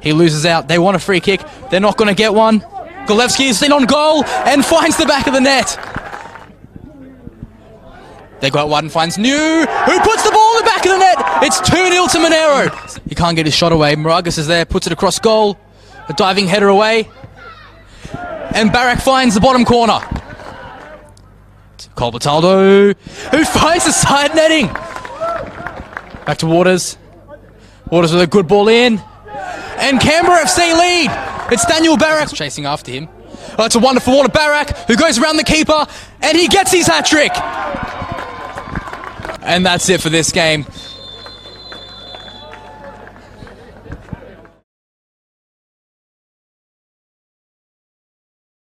He loses out. They want a free kick. They're not going to get one. Golevsky is in on goal and finds the back of the net. They go out wide and finds New, who puts the ball in the back of the net. It's 2 0 to Monaro. He can't get his shot away. Moragas is there, puts it across goal. A diving header away. And Barak finds the bottom corner. Cole who finds the side netting. Back to Waters. Waters with a good ball in. And Canberra FC lead. It's Daniel Barak chasing after him. Oh, it's a wonderful water. Barak, who goes around the keeper, and he gets his hat trick. And that's it for this game.